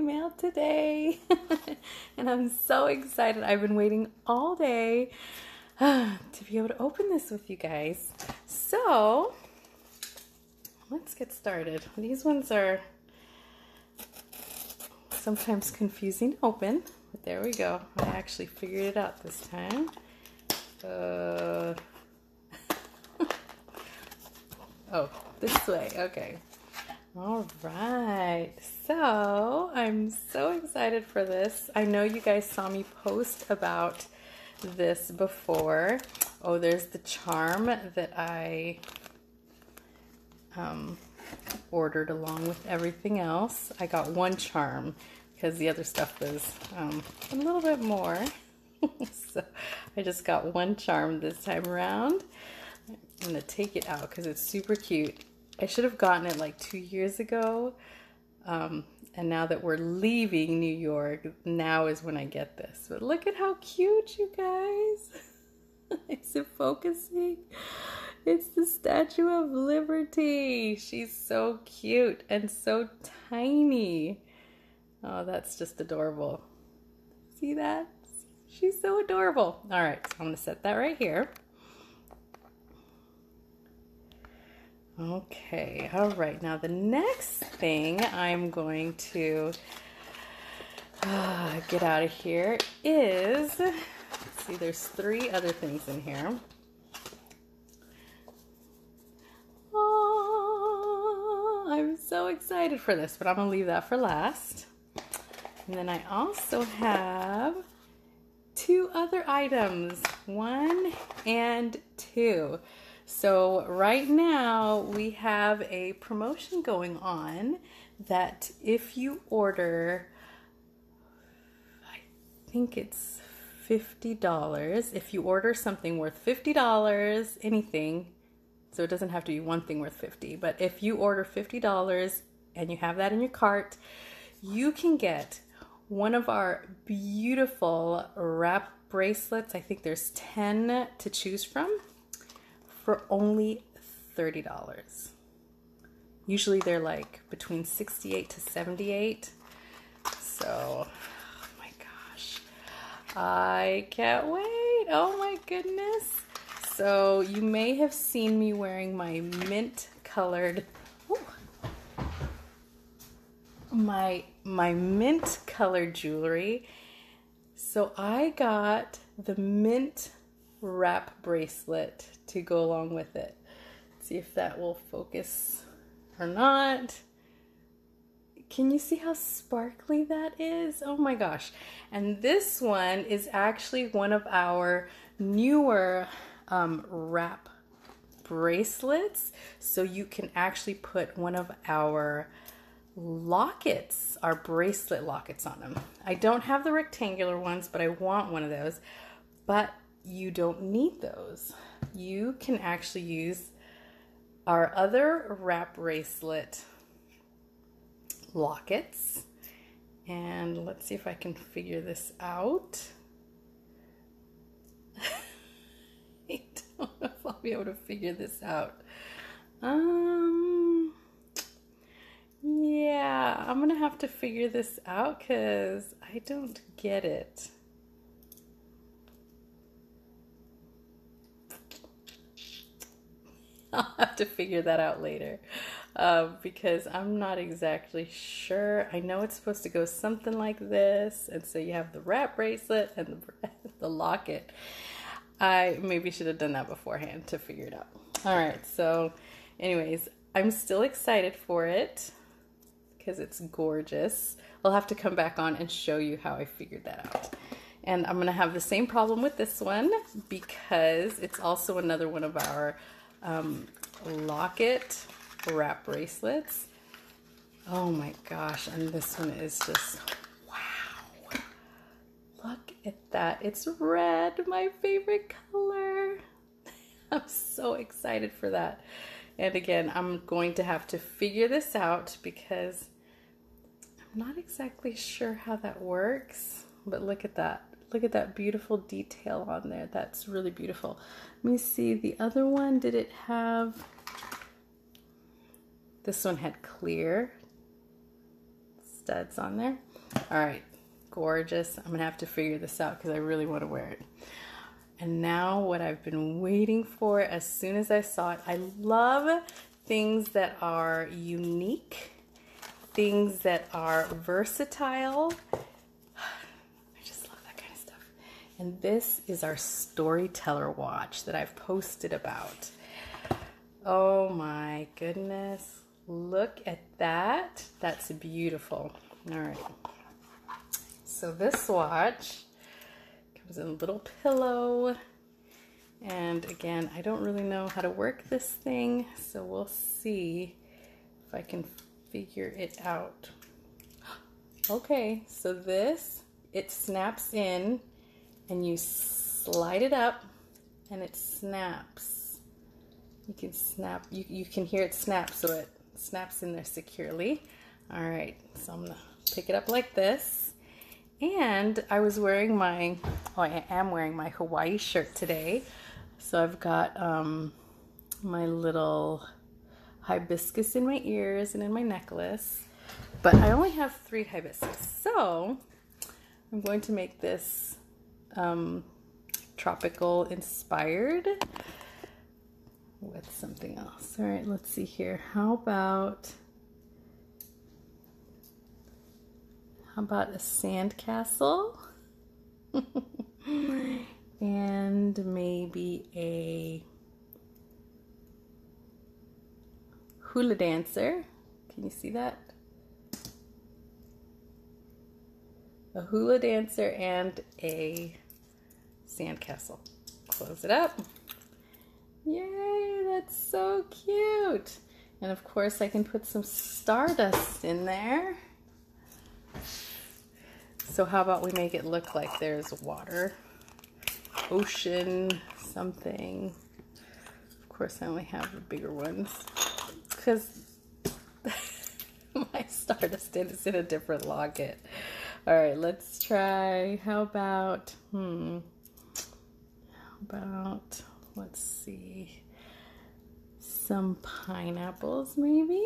mail today. and I'm so excited. I've been waiting all day to be able to open this with you guys. So, let's get started. These ones are sometimes confusing to open, but there we go. I actually figured it out this time. Uh, oh, this way. Okay. All right. So I'm so excited for this. I know you guys saw me post about this before. Oh, there's the charm that I um, ordered along with everything else. I got one charm because the other stuff was um, a little bit more. so I just got one charm this time around. I'm going to take it out because it's super cute. I should have gotten it like two years ago. Um, and now that we're leaving New York, now is when I get this. But look at how cute, you guys. is it focusing? It's the Statue of Liberty. She's so cute and so tiny. Oh, that's just adorable. See that? She's so adorable. All right, so I'm going to set that right here. Okay, all right. Now the next thing I'm going to uh, get out of here is, see, there's three other things in here. Oh, I'm so excited for this, but I'm gonna leave that for last. And then I also have two other items, one and two. So right now we have a promotion going on that if you order, I think it's $50. If you order something worth $50, anything, so it doesn't have to be one thing worth 50, but if you order $50 and you have that in your cart, you can get one of our beautiful wrap bracelets. I think there's 10 to choose from for only $30. Usually they're like between 68 to 78. So, oh my gosh. I can't wait. Oh my goodness. So, you may have seen me wearing my mint colored my my mint colored jewelry. So I got the mint wrap bracelet to go along with it. see if that will focus or not. Can you see how sparkly that is? Oh my gosh. And this one is actually one of our newer um, wrap bracelets. So you can actually put one of our lockets, our bracelet lockets on them. I don't have the rectangular ones, but I want one of those. But you don't need those. You can actually use our other wrap bracelet lockets. And let's see if I can figure this out. I don't know if I'll be able to figure this out. Um, yeah, I'm gonna have to figure this out because I don't get it. I'll have to figure that out later uh, because I'm not exactly sure. I know it's supposed to go something like this, and so you have the wrap bracelet and the, the locket. I maybe should have done that beforehand to figure it out. All right, so, anyways, I'm still excited for it because it's gorgeous. I'll have to come back on and show you how I figured that out. And I'm going to have the same problem with this one because it's also another one of our um, locket wrap bracelets. Oh my gosh, and this one is just, wow. Look at that. It's red, my favorite color. I'm so excited for that. And again, I'm going to have to figure this out because I'm not exactly sure how that works. But look at that. Look at that beautiful detail on there. That's really beautiful. Let me see the other one. Did it have... This one had clear studs on there. All right, gorgeous. I'm gonna have to figure this out because I really want to wear it. And now, what I've been waiting for as soon as I saw it, I love things that are unique, things that are versatile. I just love that kind of stuff. And this is our storyteller watch that I've posted about. Oh my goodness. Look at that. That's beautiful. All right. So this watch comes in a little pillow. And again, I don't really know how to work this thing, so we'll see if I can figure it out. Okay, so this, it snaps in and you slide it up and it snaps. You can snap, you, you can hear it snap, so it snaps in there securely. All right, so I'm gonna pick it up like this. And I was wearing my, oh, I am wearing my Hawaii shirt today. So I've got um, my little hibiscus in my ears and in my necklace. But I only have three hibiscus. So I'm going to make this um, tropical inspired with something else. All right, let's see here. How about how about a sandcastle? and maybe a hula dancer. Can you see that? A hula dancer and a sandcastle. Close it up. Yay, that's so cute. And of course I can put some stardust in there. So how about we make it look like there's water, ocean, something. Of course I only have the bigger ones because my stardust is in a different locket. All right, let's try. How about, hmm, about let's see, some pineapples maybe?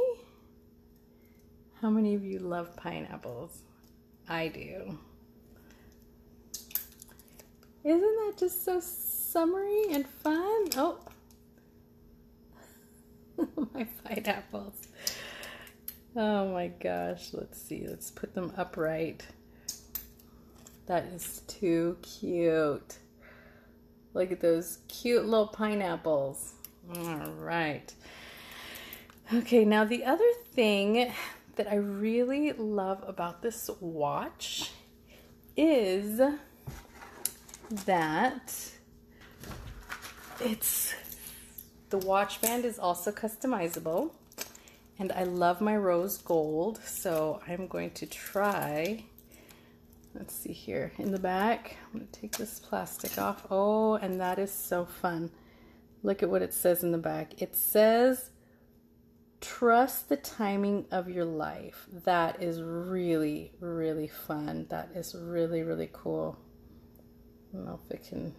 How many of you love pineapples? I do. Isn't that just so summery and fun? Oh, my pineapples. Oh my gosh, let's see. Let's put them upright. That is too cute. Look at those cute little pineapples. All right. Okay, now the other thing that I really love about this watch is that it's the watch band is also customizable and I love my rose gold so I'm going to try Let's see here in the back. I'm to take this plastic off. Oh, and that is so fun. Look at what it says in the back. It says, trust the timing of your life. That is really, really fun. That is really, really cool. I don't know if it can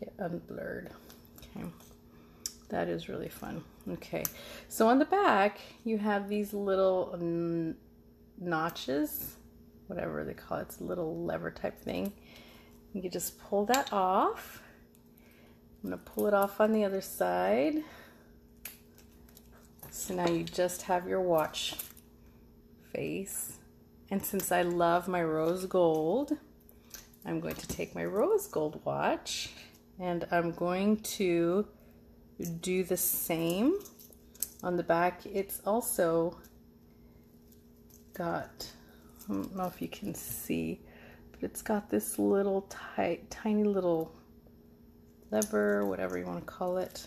get unblurred. Okay. That is really fun. Okay. So on the back, you have these little um, notches whatever they call it, it's a little lever type thing. You just pull that off. I'm gonna pull it off on the other side. So now you just have your watch face. And since I love my rose gold, I'm going to take my rose gold watch and I'm going to do the same on the back. It's also got I don't know if you can see, but it's got this little tight, tiny little lever, whatever you want to call it.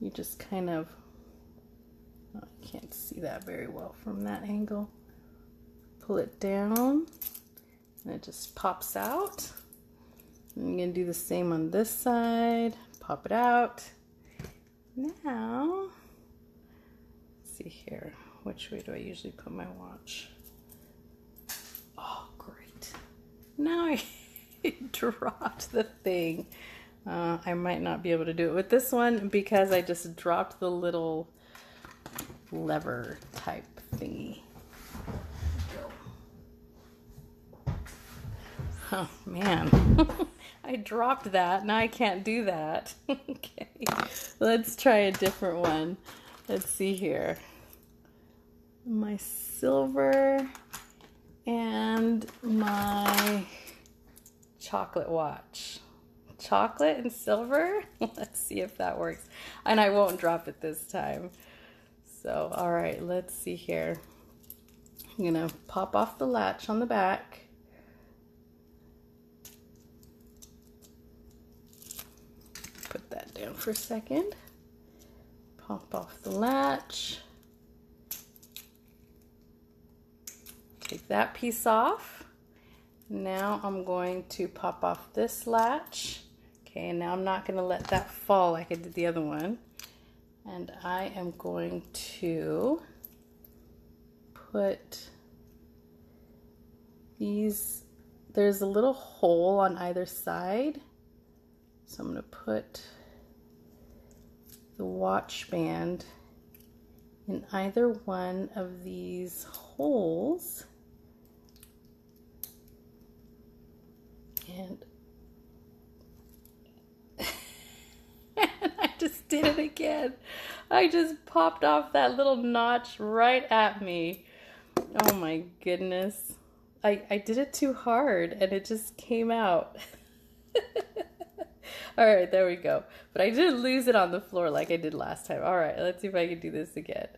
You just kind of, oh, I can't see that very well from that angle. Pull it down and it just pops out. I'm going to do the same on this side. Pop it out. Now, see here. Which way do I usually put my watch? Now I dropped the thing. Uh, I might not be able to do it with this one because I just dropped the little lever type thingy. Oh man, I dropped that. Now I can't do that. okay, let's try a different one. Let's see here. My silver and my chocolate watch. Chocolate and silver? let's see if that works. And I won't drop it this time. So, all right, let's see here. I'm gonna pop off the latch on the back. Put that down for a second. Pop off the latch. Take that piece off. Now I'm going to pop off this latch. Okay, and now I'm not gonna let that fall like I did the other one. And I am going to put these, there's a little hole on either side. So I'm gonna put the watch band in either one of these holes. And I just did it again. I just popped off that little notch right at me. Oh my goodness. I, I did it too hard and it just came out. All right, there we go. But I didn't lose it on the floor like I did last time. All right, let's see if I can do this again.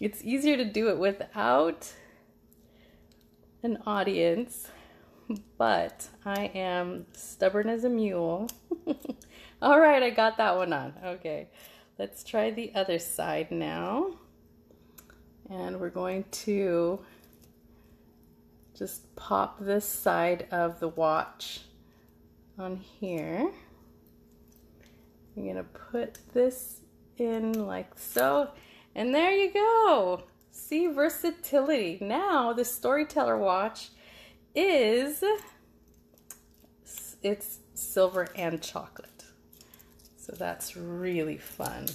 It's easier to do it without an audience, but I am stubborn as a mule. All right, I got that one on. Okay, let's try the other side now. And we're going to just pop this side of the watch on here. I'm gonna put this in like so, and there you go. See versatility. Now the Storyteller watch is, it's silver and chocolate. So that's really fun.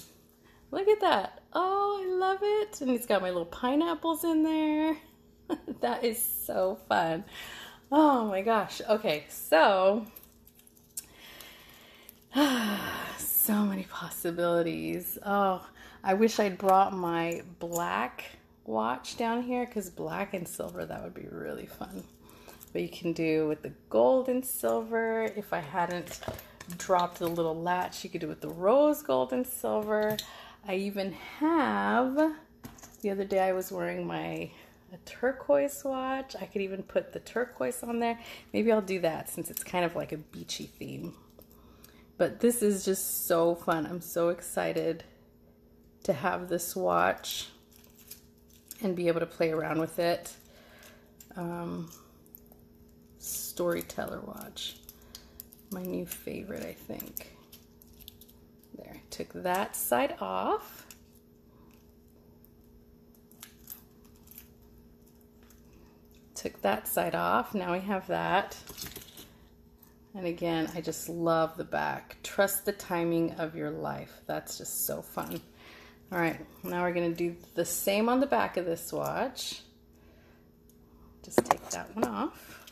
Look at that. Oh, I love it. And it's got my little pineapples in there. that is so fun. Oh my gosh. Okay, so so many possibilities. Oh, I wish I'd brought my black watch down here because black and silver that would be really fun. But you can do with the gold and silver. If I hadn't dropped the little latch, you could do with the rose gold and silver. I even have the other day I was wearing my turquoise watch. I could even put the turquoise on there. Maybe I'll do that since it's kind of like a beachy theme. But this is just so fun. I'm so excited to have this watch and be able to play around with it. Um, storyteller watch. My new favorite, I think. There, took that side off. took that side off. Now we have that. And again, I just love the back. Trust the timing of your life. That's just so fun. All right, now we're gonna do the same on the back of this watch. Just take that one off.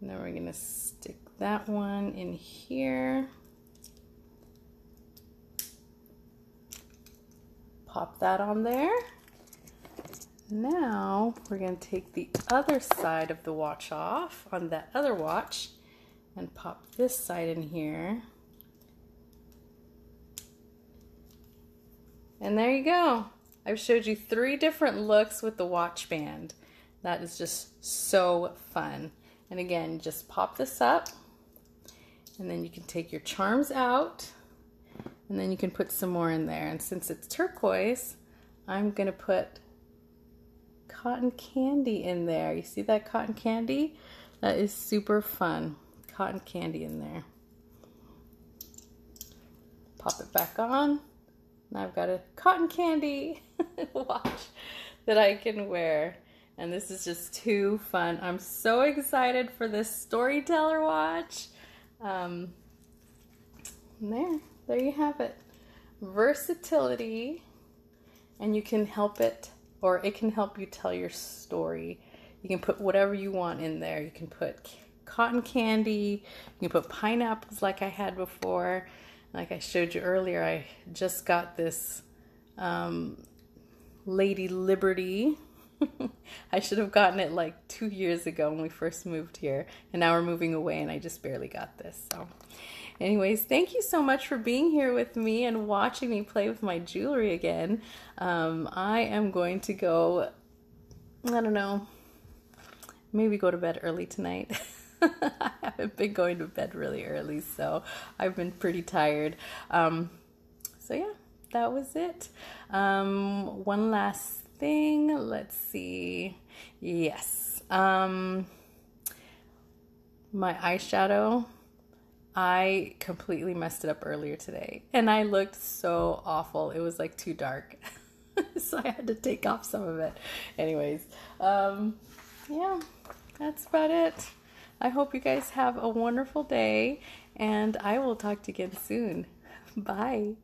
And then we're gonna stick that one in here. Pop that on there. Now we're going to take the other side of the watch off on that other watch and pop this side in here. And there you go. I've showed you three different looks with the watch band. That is just so fun. And again, just pop this up and then you can take your charms out and then you can put some more in there. And since it's turquoise, I'm gonna put cotton candy in there. You see that cotton candy? That is super fun. Cotton candy in there. Pop it back on. Now I've got a cotton candy watch that I can wear. And this is just too fun. I'm so excited for this storyteller watch. Um, there, there you have it. Versatility, and you can help it or it can help you tell your story. You can put whatever you want in there. You can put cotton candy. You can put pineapples like I had before. Like I showed you earlier, I just got this um, Lady Liberty. I should have gotten it like two years ago when we first moved here, and now we're moving away, and I just barely got this. So, anyways, thank you so much for being here with me and watching me play with my jewelry again. Um, I am going to go, I don't know, maybe go to bed early tonight. I haven't been going to bed really early, so I've been pretty tired. Um, so, yeah, that was it. Um, one last thing. Let's see. Yes. Um, my eyeshadow. I completely messed it up earlier today and I looked so awful. It was like too dark. so I had to take off some of it. Anyways, um, yeah, that's about it. I hope you guys have a wonderful day and I will talk to you again soon. Bye.